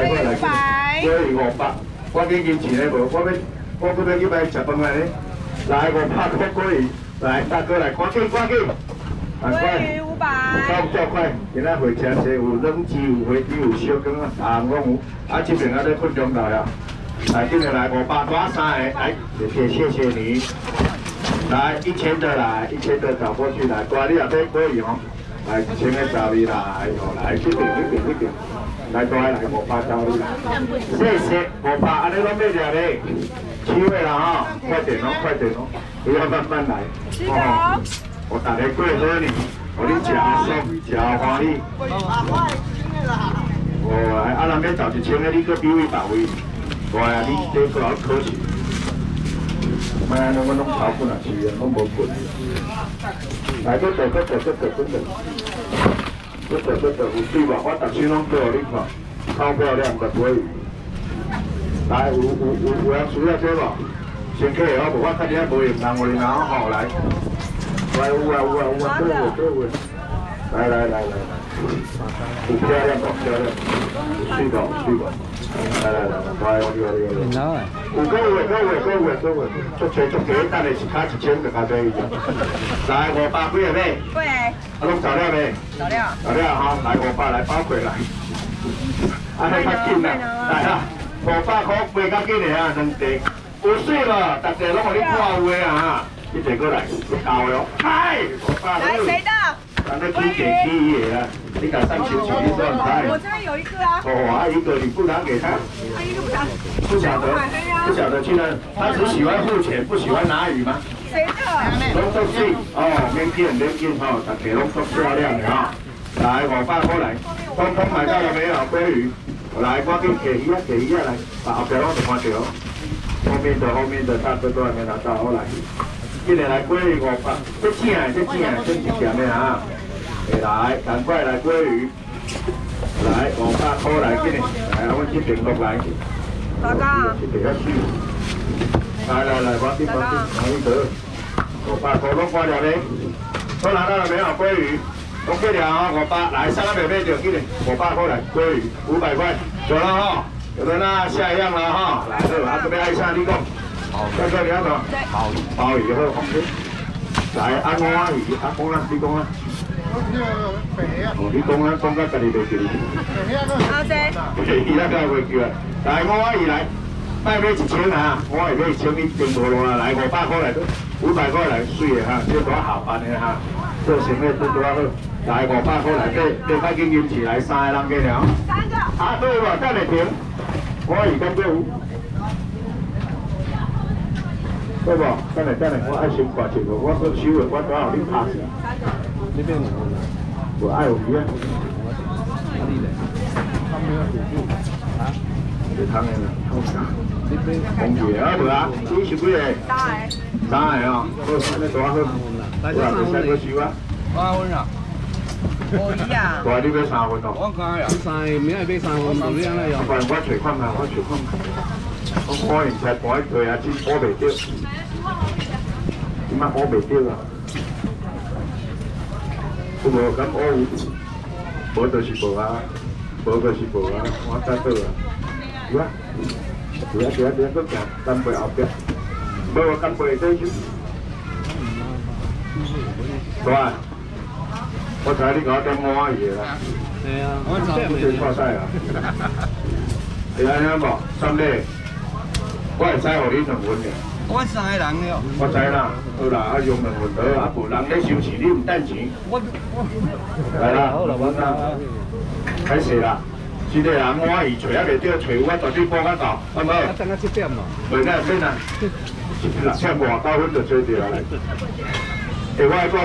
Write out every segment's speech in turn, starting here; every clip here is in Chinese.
百块来，鲑鱼五百，我给金钱的无，我要我要要去买食饭来呢，来五百块鲑鱼，来大哥来，赶紧赶紧，快快，五百，快较快，今仔回车车有冷鸡有飞机有烧羹啊，啊我有，啊这边啊在困中岛呀，来今天来五百多三个，来谢谢谢谢你，来一千的来，一千的找过去来，乖你也买鲑鱼哦。来，千个招你来，哦，来，这边这边这边，来多来五百招你，谢谢五百，安尼拢咩料嘞？机会了哈，快点哦，快点哦，不要慢慢来。哦，我打来。过喝你，我你吃爽，吃欢喜。哦，啊，那边找一千个，你搁比位到位，我啊，你这个好可惜。妈，那我拢跑不哪去啊？我无滚。来，搁坐，搁坐，搁坐，搁坐。不错不错，有水无？我逐身拢做，你看，超漂亮的鲑鱼。来，有有有有人需要这无？先客好，无我看你还无用，人我拿好来。来，有啊有啊有啊，对位对位。来来来来来，有漂亮无？漂亮，有水无？水无？来来来，来，我叫你个。有各位各位各位各位，做车做几单的是卡一千个来五百几个咩？对。啊，拢找了没？找了。找了哈，来五百来包回来。五百块卖较紧的啊，两地。有水嘛，大家拢互你看有的啊，一地过来，到的哦。嗨，五百。来谁的？咱那去给去的啊，你敢上前去？你说很快。我这边有一个啊。哦，还一个你不拿给他？还一个不拿。不晓得，不晓得去哪？他只喜欢付钱，不喜欢拿鱼吗？谁的？拢做水哦，免紧免紧吼，大家拢做漂亮的哈。来，五百过来，通通买到了没有？鲑鱼，来，赶紧给一下，给一下来，把后边拢都看到。后面的后面的大哥都还没拿到，后来。进来来鲑鱼五百，这正这正这是咸的啊！来，赶快来鲑鱼，来五百块来给你，来我们这边落来。大哥。这边要水。来来来，我这边拿一个，五百块拢花了嘞。都拿到了没有？鲑鱼，OK 了啊，我爸。来，三个妹妹就今日五百块来鲑鱼，五百块，走了哈。有人啊，下一样了哈。来，这边爱上你讲。再哥，你要么？鲍鲍鱼好放心。来，阿公阿鱼，阿公啊，你讲啊。哦，你讲啊，讲到家己袂记。阿姐。伊那个袂记啊。来，我阿姨来，卖买一千啊，我会买一千，你订无落来，来五百块来都，五百块来水的哈，这多下班的哈，做生意都多好。来五百块来，这这快经营起来，三个人给了。三个。啊，对吧？等下停。我阿鱼感觉有。对不？等下等下，我爱先挂一个，我说收的，我多少你拍死。这边我爱有鱼啊。哪里的？他没有水煮啊？这汤的呢？好香。这边。红鱼啊，对啊，你是几个？三个。三个啊，好，那多好。来，这三个收啊。三分啊。可以啊。大你买三分哦。我讲呀，三，明仔买三分，三两了哟。不然我找看嘛，我找看嘛。我看完才搬去啊，真摸袂着，点解摸袂着啊？我无咁摸有，无就是无啊，无就是无啊，我知道啊。有啊，有啊，有啊，有啊，搁行，干背后边，无我干背这去。对啊，我睇你搞点摸嘢啦。系啊，我真係未錯晒啊！你睇下冇，三弟。我会使互你两份嘅。我三个人了。我知啦，好啦，啊用两份得，啊无人咧收钱，你唔等钱。我我。来啦，好啦，我啦。开始啦，是的啦，我伊找啊袂着，找我绝对报较到，好唔好？等下七点嘛。袂啦，先啦。六千外九分就找着来。诶，我讲，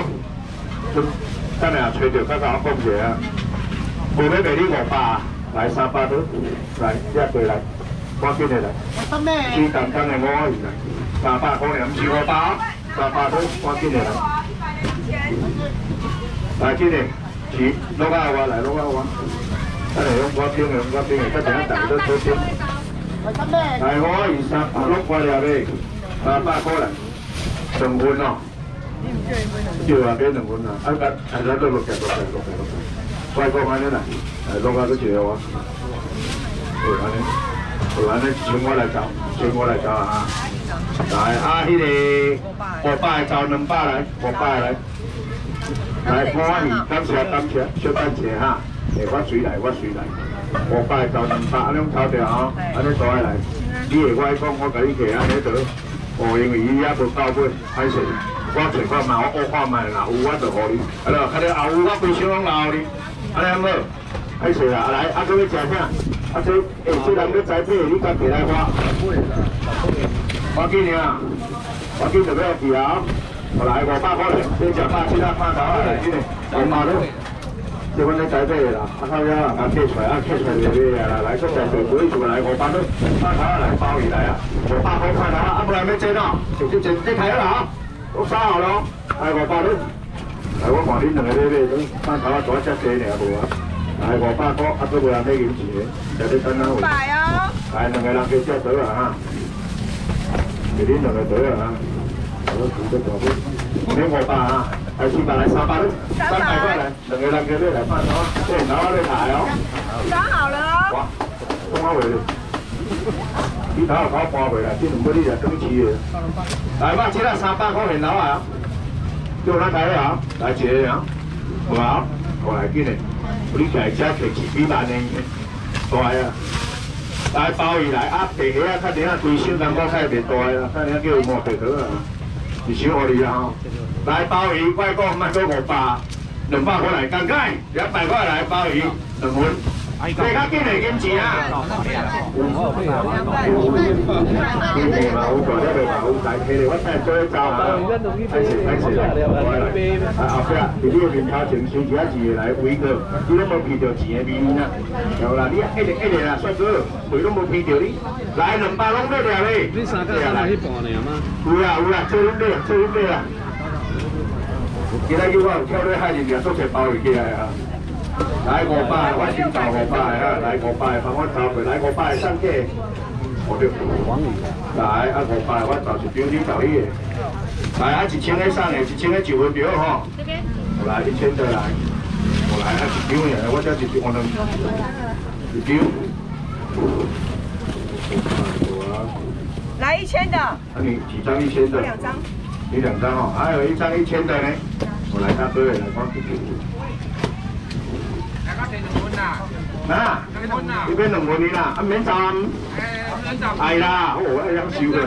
等下找着，再甲我讲一下啊。无要卖你五百，来三百多，来一过来。我紧的来，煮淡淡的我而来，三百块两是五百，三百多，我紧的来。来，紧的，是落啊我来落啊我，等下用我冰的，我冰的，再等下大家都抽签。来，我二三百六块了嘞，三百块来，两份哦。叫啊，给两份啊，啊个，啊个都落起，落起，落起，落起。外国买的来，来落啊都接我。好，安尼请我来找，请我来找啊！来啊，迄个五百找两百来，五百来。来，我欢喜，感谢感谢，小等一下哈，诶，我随来，我随来。五百找两百，安尼抄掉吼，安尼都爱来。你会我讲，我甲你摕安尼得，哦，因为伊也无到尾，歹势。我找看嘛，我乌看嘛，若有我就互你。啊咯，看到后有我规箱拢留你，安尼好无？歹势啦，来，啊，搁要食啥？啊，这，诶，这人要栽培，你家己来花。我紧啊，我紧就要去啊！我来五百块嘞，先食百七啊，百头啊，来，紧嘞，五百咯。这阮咧栽培啦，啊，靠呀，啊，摕出来，啊，摕出来就买啊，来，再再做，做一做来五百咯，百头啊，来包鱼来啊，五百块百头啊，啊，不然要煎哦，直接煎，这开了啊，都烧好了，来五百咯。来，我看恁两个咧买，种百头啊，大只济尔无啊？来五百块，啊，都无人买银钱的，在这等哪位？百哦，来，两个人去接倒啊哈，给恁两个倒啊哈，我煮得大杯，你五百啊，来四百来三百，三百块来，两个人去买来饭头啊，对，然后你抬哦，装好了哦。哇，讲我话咧，你头后口搬回来，这两个你来等吃的，来吧，这个三百块现捞啊，叫咱抬啊，来一个啊，好啊，过来紧嘞，你家只摕几几万的，大啊。来包鱼来啊，地虾啊，较点啊，规箱人讲较袂大啦，较点叫有毛地头啊，一箱互你啊吼。来包鱼，我讲卖做五百，两百块来，刚刚一百块来包鱼两份，你较紧嚟金钱啊！有嘛有大只就嘛有大起嚟，我睇做一招啊，睇食睇食啦，我来。啊后壁，你个面头前先一下字来围个，你拢无闻到钱的味呢？有啦，你一直一直啦，帅哥，佢都冇闻到你。来两百拢买了咧，你三角三百去半呢吗？有啦有啦，做恁买，做恁买啦。今仔日我有跳咧海里面做只包鱼起来啊！来五百，我先找五百啊！来五百，帮我找回来五百上架。我就来啊五百，我找一张你找你的。来啊一千个上的，一千个就分表吼。这边。来一千的来，我来啊一张的，我这一张我能一张。来一千的，啊你几张一千的？两张。你两张哦，还有一张一千的呢。我来大哥来帮你。啊，呢邊兩個你啦，啊免站，係啦，我係想笑嘅。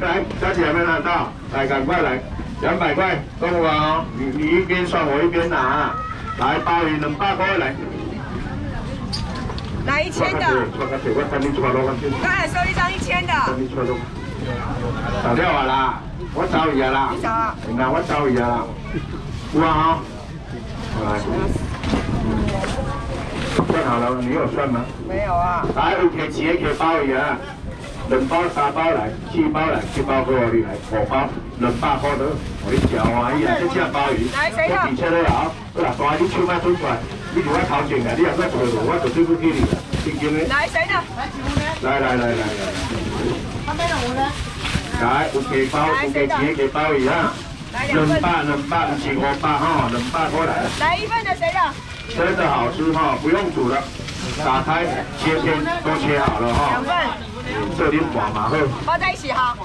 來，小姐們拿到，來趕快來，兩百塊，跟我哦，你你一邊算我一邊拿啊，來鮑魚兩百塊來。来一千的。刚才收一张一千的，等你出來。找掉啊啦，我找伊啊啦。你找啊？那我找伊啊啦。有啊哈。來。算好了，你有算吗？没有啊。来，五块钱摕包鱼啊，两包、三包来，七包来，七包给我你来，五包两百块的，我你食欢喜啊！这只鲍鱼，我而且咧啊，嗱，大你手莫推出来，你伫我头前啊，你若再找我，我就对不起你啦，真正咧。来谁的？来来来来来。他没有呢。来，五块钱摕鲍鱼啊，两百两百，唔是五百吼，两百块来。来一份的谁的？真的好吃哈，不用煮了，打开切片都切好了哈。两份。这里广嘛好。包在一起哈。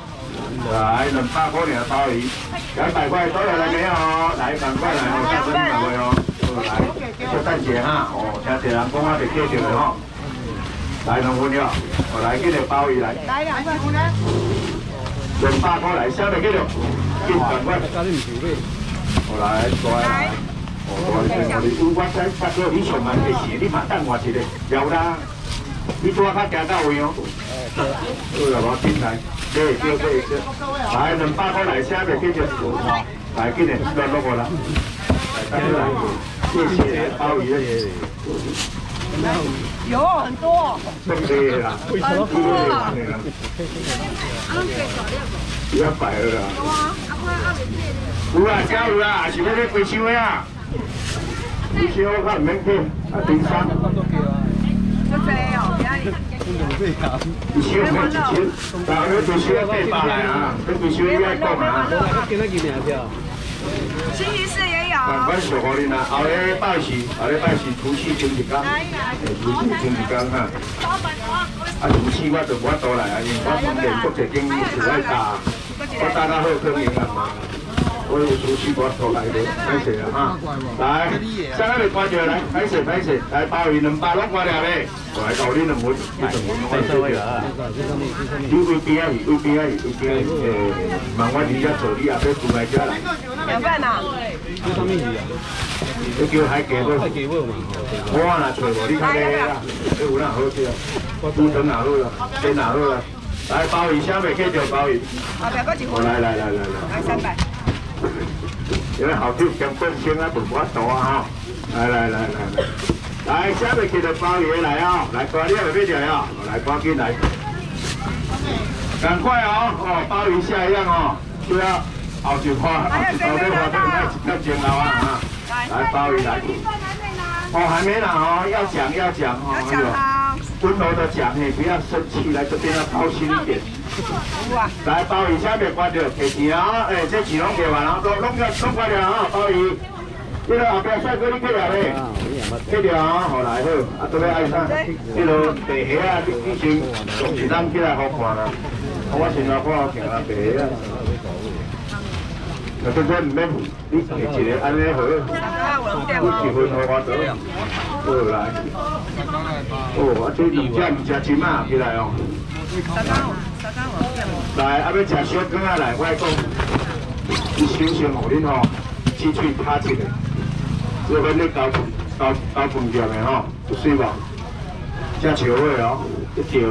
来，两百块两鲍鱼，两百块都有了没有？来，赶快来，我大声两位哦。来，小蛋姐哈，哦，听一人讲我就介绍了哈。来两份了，我来给你鲍鱼来。来两份呢？两百块来，下面给你，给赶快。家里唔少咩？我来，过来。我我你我在大哥，你上万嘅事，你嘛等我一个，有啦。你做较行到位哦。对啦，我进来，对对对对。来两百块来，下面继续做，来今年赚到我啦。来，谢。谢鲍鱼。有很多。对啦，很多啊。一百了啦。有啊，阿哥阿未借有啊，加有啊，是要咧几箱的啊？几箱我看免去，啊，冰箱。就这哦，家里。一箱免一千，但係你少八百啊，你最少一百啊。今仔日年票。星期四也有。赶快小互恁啊！后日拜四，后日拜四除夕前一天，除夕前一天哈。啊，除夕我就无法度来啊，因为我今年国际经济实在大，我打到好可能啊嘛。我有出去我都来的，歹势啊哈！来，现在来关着来，歹势歹势，来鲍鱼两百拢关了咧，我来搞你两碗，你两碗我收位啊！你位边啊？位边啊？位边啊？诶，问我而家做你也要住来家啦。两份啊？这上面鱼啊，你叫海鸡尾，太给我嘛。我若找无你较厉害啦，你有哪好食？我猪肠哪路啦？鸡哪路啦？来鲍鱼，虾米客着鲍鱼？后边搁一我份，来来来来来。来三百。因为后天相关先啊，不我多啊哈！来来来来来，来下面给的鲍鱼来啊！来，大你有咩条呀？来，赶紧来，赶快哦！哦，鲍鱼下一样哦，就要后就花，后就后面花都要要煎熬啊！来，鲍鱼来。哦，还没呢哦，要讲要讲哦，要讲好，温柔的讲，嘿，不要生气，来这边要高兴一点。来，鲍鱼下面关掉，给钱啊！哎，这钱拢给完了，都弄个拢关了啊！鲍鱼，这个后边帅哥你过来嘞，啊，我也没。这条啊，好来好，啊，都要爱啥。这个白虾啊，你你先用一张起来好看啦。我先来看行啊，白虾啊。那这这唔免，你摕一个安尼好，啊，我点你一份好我得。好来。哦，啊，这两只唔食钱嘛，起来哦。三，来，啊要食小羹啊来，我来讲，你首先互恁吼，去喙拍一个，这边咧搞搞搞饭店的吼，有水无？正笑话哦，一条。